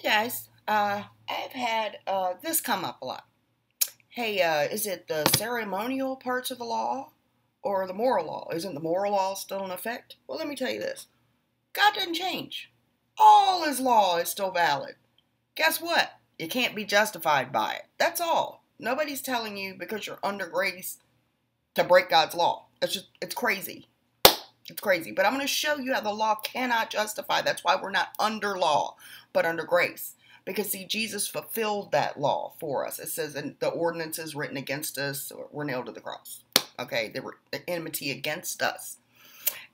Hey guys, uh, I've had uh, this come up a lot. Hey, uh, is it the ceremonial parts of the law or the moral law? Isn't the moral law still in effect? Well, let me tell you this God didn't change. All his law is still valid. Guess what? You can't be justified by it. That's all. Nobody's telling you because you're under grace to break God's law. It's just, it's crazy. It's crazy. But I'm going to show you how the law cannot justify. That's why we're not under law, but under grace. Because, see, Jesus fulfilled that law for us. It says in the ordinances written against us were nailed to the cross. Okay, they were enmity against us.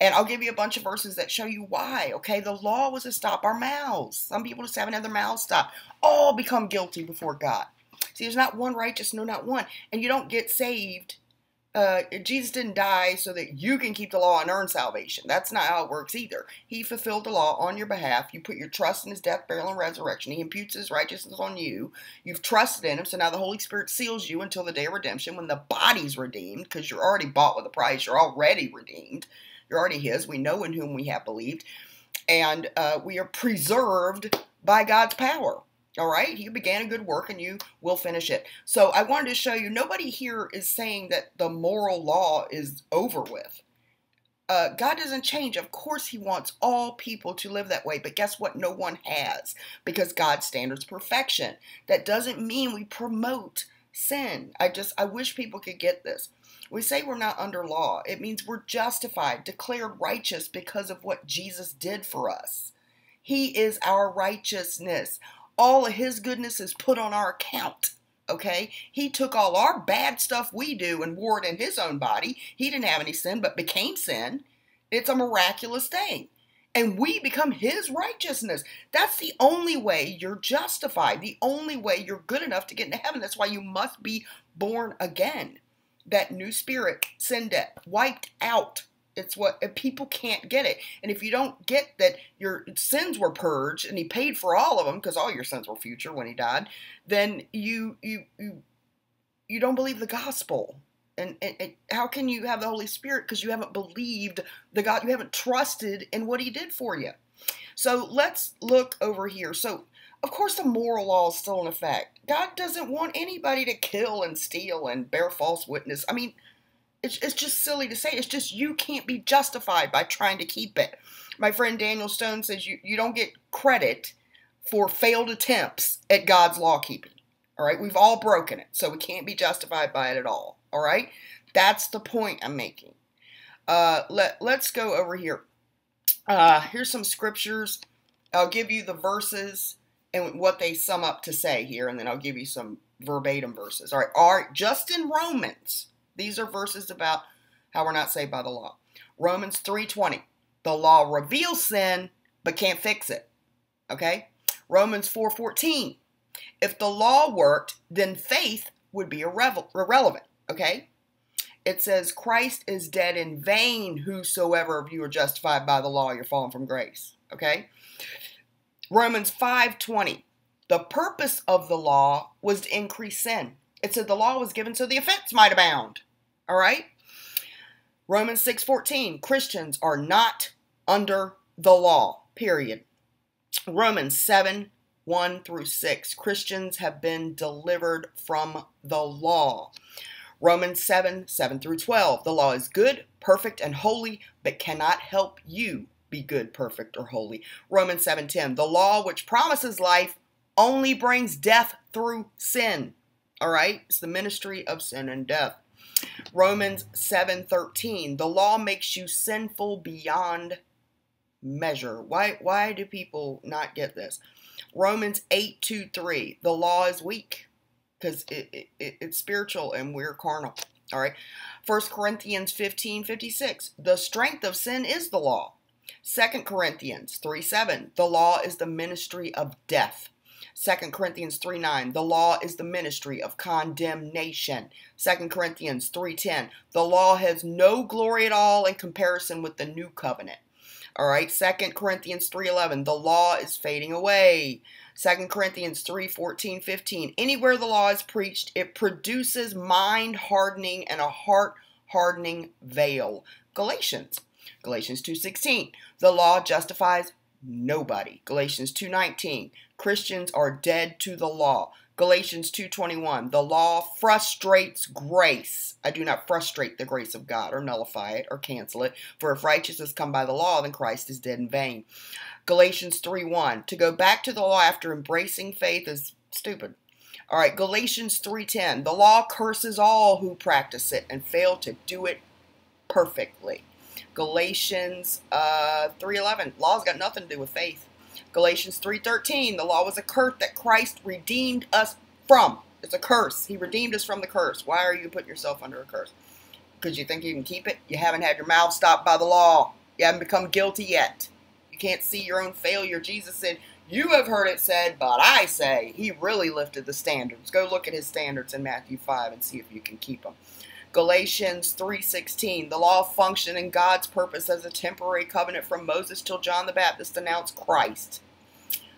And I'll give you a bunch of verses that show you why. Okay, the law was to stop our mouths. Some people just haven't had their mouths stopped. All become guilty before God. See, there's not one righteous, no, not one. And you don't get saved uh, Jesus didn't die so that you can keep the law and earn salvation. That's not how it works either. He fulfilled the law on your behalf. You put your trust in his death, burial, and resurrection. He imputes his righteousness on you. You've trusted in him, so now the Holy Spirit seals you until the day of redemption when the body's redeemed, because you're already bought with a price. You're already redeemed. You're already his. We know in whom we have believed. And uh, we are preserved by God's power. All right, you began a good work and you will finish it. So I wanted to show you nobody here is saying that the moral law is over with. Uh, God doesn't change. Of course, He wants all people to live that way, but guess what? No one has because God's standards perfection. That doesn't mean we promote sin. I just, I wish people could get this. We say we're not under law, it means we're justified, declared righteous because of what Jesus did for us. He is our righteousness all of his goodness is put on our account. Okay? He took all our bad stuff we do and wore it in his own body. He didn't have any sin, but became sin. It's a miraculous thing. And we become his righteousness. That's the only way you're justified, the only way you're good enough to get into heaven. That's why you must be born again. That new spirit, sin debt, wiped out it's what people can't get it. And if you don't get that your sins were purged and he paid for all of them because all your sins were future when he died, then you you you you don't believe the gospel. And, and, and how can you have the Holy Spirit because you haven't believed the God, you haven't trusted in what he did for you. So let's look over here. So of course the moral law is still in effect. God doesn't want anybody to kill and steal and bear false witness. I mean, it's, it's just silly to say. It's just you can't be justified by trying to keep it. My friend Daniel Stone says you, you don't get credit for failed attempts at God's law keeping. All right, we've all broken it, so we can't be justified by it at all. All right, that's the point I'm making. Uh, let let's go over here. Uh, here's some scriptures. I'll give you the verses and what they sum up to say here, and then I'll give you some verbatim verses. All right, all right, just in Romans these are verses about how we're not saved by the law. Romans 3:20. The law reveals sin but can't fix it. Okay? Romans 4:14. If the law worked, then faith would be irrelevant. Okay? It says Christ is dead in vain whosoever of you are justified by the law you're fallen from grace. Okay? Romans 5:20. The purpose of the law was to increase sin. It said the law was given so the offense might abound. All right? Romans 6:14, Christians are not under the law. Period. Romans 7 1 through 6. Christians have been delivered from the law. Romans 7 7 through 12. The law is good, perfect, and holy, but cannot help you be good, perfect, or holy. Romans 7 10. The law which promises life only brings death through sin. All right? It's the ministry of sin and death. Romans 7:13. The law makes you sinful beyond measure. Why why do people not get this? Romans 8 2 3. The law is weak because it, it, it, it's spiritual and we're carnal. All right. 1 Corinthians 15 56. The strength of sin is the law. 2 Corinthians 3 7. The law is the ministry of death. 2 Corinthians 3 9, the law is the ministry of condemnation. 2 Corinthians 3.10, the law has no glory at all in comparison with the new covenant. All right, 2 Corinthians 3.11, the law is fading away. 2 Corinthians 3 14, 15. Anywhere the law is preached, it produces mind hardening and a heart hardening veil. Galatians. Galatians 2:16. The law justifies Nobody. Galatians 2:19. Christians are dead to the law. Galatians 2:21. The law frustrates grace. I do not frustrate the grace of God or nullify it or cancel it, for if righteousness come by the law, then Christ is dead in vain. Galatians 3:1. To go back to the law after embracing faith is stupid. All right, Galatians 3:10. The law curses all who practice it and fail to do it perfectly. Galatians uh, 3:11. Law's got nothing to do with faith. Galatians 3:13. The law was a curse that Christ redeemed us from. It's a curse. He redeemed us from the curse. Why are you putting yourself under a curse? Because you think you can keep it? You haven't had your mouth stopped by the law. You haven't become guilty yet. You can't see your own failure. Jesus said, You have heard it said, but I say. He really lifted the standards. Go look at his standards in Matthew 5 and see if you can keep them. Galatians 3:16 the law functioned in God's purpose as a temporary covenant from Moses till John the Baptist announced Christ.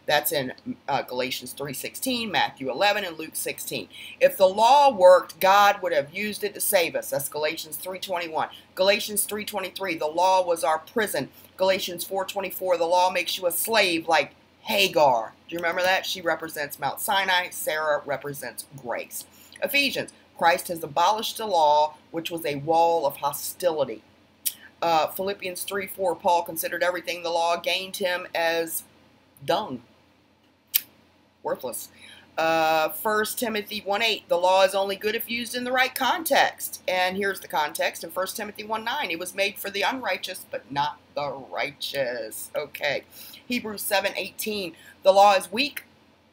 That's in uh, Galatians 3:16, Matthew 11 and Luke 16. If the law worked, God would have used it to save us. That's Galatians 3:21. Galatians 3:23 the law was our prison. Galatians 4:24 the law makes you a slave like Hagar. Do you remember that? She represents Mount Sinai, Sarah represents grace. Ephesians Christ has abolished the law, which was a wall of hostility. Uh, Philippians 3 4, Paul considered everything the law gained him as dung, worthless. Uh, 1 Timothy 1 8, the law is only good if used in the right context. And here's the context in 1 Timothy 1 9, it was made for the unrighteous, but not the righteous. Okay. Hebrews 7 18, the law is weak,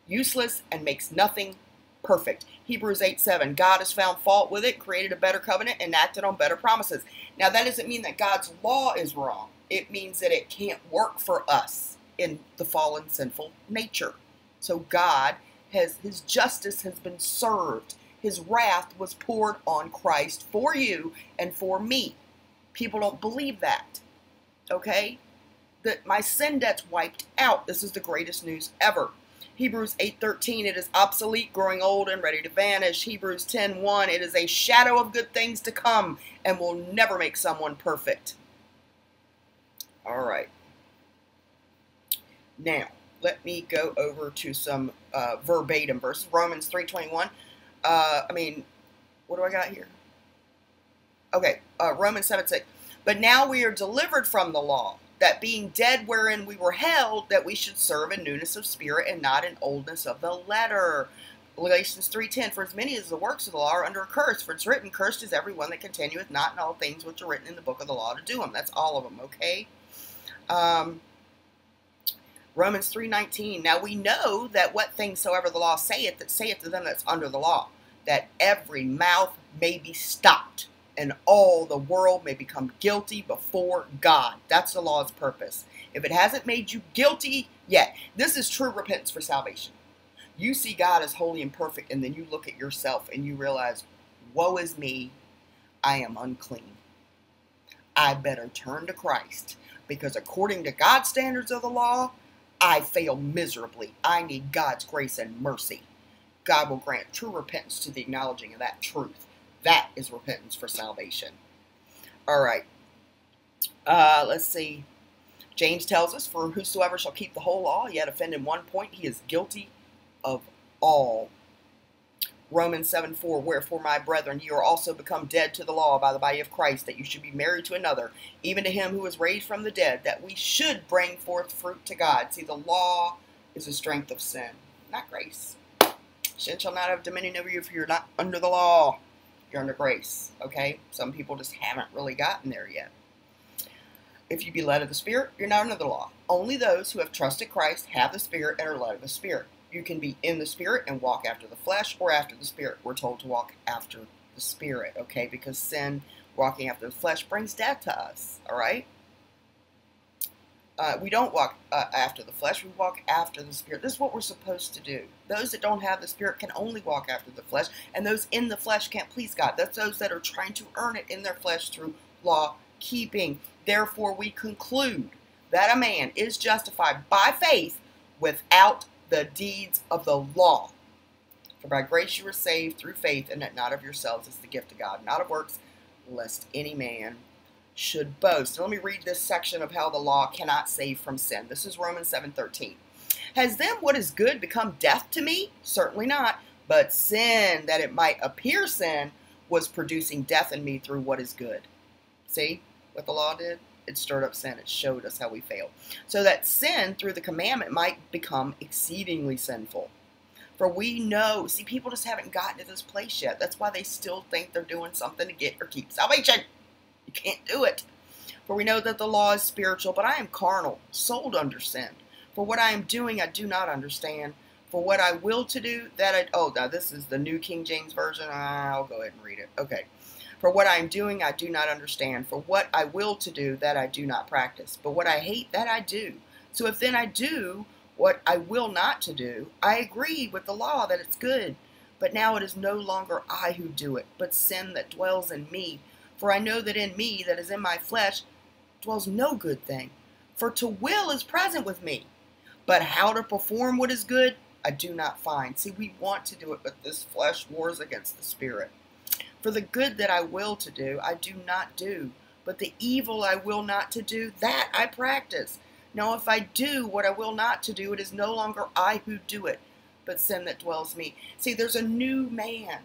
useless, and makes nothing perfect. Hebrews 8 7. God has found fault with it, created a better covenant, and acted on better promises. Now, that doesn't mean that God's law is wrong. It means that it can't work for us in the fallen sinful nature. So, God has, his justice has been served. His wrath was poured on Christ for you and for me. People don't believe that. Okay? That my sin debt's wiped out. This is the greatest news ever. Hebrews 8:13 it is obsolete, growing old and ready to vanish. Hebrews 10:1 it is a shadow of good things to come and will never make someone perfect. All right. Now, let me go over to some uh, verbatim verses. Romans 3:21. Uh, I mean, what do I got here? Okay, uh, Romans 7 6. But now we are delivered from the law that being dead wherein we were held, that we should serve in newness of spirit and not in oldness of the letter. Galatians 3.10, For as many as the works of the law are under a curse, for it's written, Cursed is everyone that continueth not in all things which are written in the book of the law to do them. That's all of them, okay? Um, Romans 3.19, Now we know that what things soever the law saith, that saith to them that's under the law, that every mouth may be stopped and all the world may become guilty before God. That's the law's purpose. If it hasn't made you guilty yet, this is true repentance for salvation. You see God as holy and perfect, and then you look at yourself and you realize, Woe is me, I am unclean. I better turn to Christ because according to God's standards of the law, I fail miserably. I need God's grace and mercy. God will grant true repentance to the acknowledging of that truth. That is repentance for salvation. All right. Uh, let's see. James tells us, For whosoever shall keep the whole law, yet offend in one point, he is guilty of all. Romans 7 4, Wherefore, my brethren, ye are also become dead to the law by the body of Christ, that you should be married to another, even to him who was raised from the dead, that we should bring forth fruit to God. See, the law is the strength of sin, not grace. Sin shall not have dominion over you if you're not under the law you're under grace. Okay? Some people just haven't really gotten there yet. If you be led of the Spirit, you're not under the law. Only those who have trusted Christ have the Spirit and are led of the Spirit. You can be in the Spirit and walk after the flesh or after the Spirit. We're told to walk after the Spirit, okay? Because sin, walking after the flesh, brings death to us, all right? Uh, we don't walk uh, after the flesh, we walk after the Spirit. This is what we're supposed to do. Those that don't have the Spirit can only walk after the flesh, and those in the flesh can't please God. That's those that are trying to earn it in their flesh through law keeping. Therefore, we conclude that a man is justified by faith without the deeds of the law. For by grace you were saved through faith, and that not of yourselves is the gift of God, not of works, lest any man should boast. Now, let me read this section of how the law cannot save from sin. This is Romans 7:13. Has then what is good become death to me? Certainly not. But sin, that it might appear sin, was producing death in me through what is good. See what the law did? It stirred up sin. It showed us how we failed. So that sin through the commandment might become exceedingly sinful. For we know, see, people just haven't gotten to this place yet. That's why they still think they're doing something to get or keep salvation. You can't do it. For we know that the law is spiritual, but I am carnal, sold under sin. For what I am doing, I do not understand. For what I will to do, that I. Oh, now this is the New King James Version. I'll go ahead and read it. Okay. For what I am doing, I do not understand. For what I will to do, that I do not practice. But what I hate, that I do. So if then I do what I will not to do, I agree with the law that it's good. But now it is no longer I who do it, but sin that dwells in me. For I know that in me, that is in my flesh, dwells no good thing. For to will is present with me. But how to perform what is good, I do not find. See, we want to do it, but this flesh wars against the spirit. For the good that I will to do, I do not do. But the evil I will not to do, that I practice. Now, if I do what I will not to do, it is no longer I who do it, but sin that dwells me. See, there's a new man.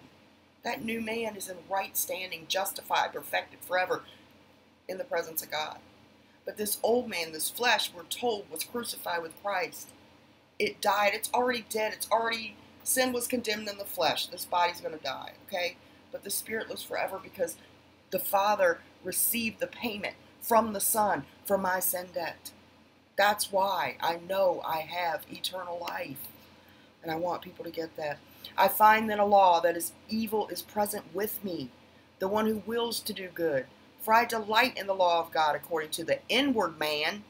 That new man is in right standing, justified, perfected forever in the presence of God. But this old man, this flesh, we're told was crucified with Christ. It died. It's already dead. It's already, sin was condemned in the flesh. This body's going to die, okay? But the spirit lives forever because the Father received the payment from the Son for my sin debt. That's why I know I have eternal life. And I want people to get that. I find that a law that is evil is present with me, the one who wills to do good. For I delight in the law of God according to the inward man.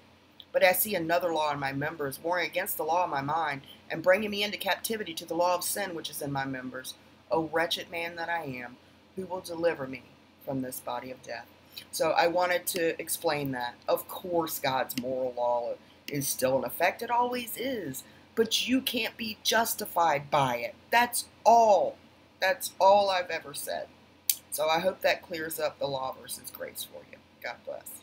But I see another law in my members, warring against the law of my mind, and bringing me into captivity to the law of sin which is in my members. O wretched man that I am, who will deliver me from this body of death? So I wanted to explain that. Of course, God's moral law is still in effect. It always is. But you can't be justified by it. That's all. That's all I've ever said. So I hope that clears up the law versus grace for you. God bless.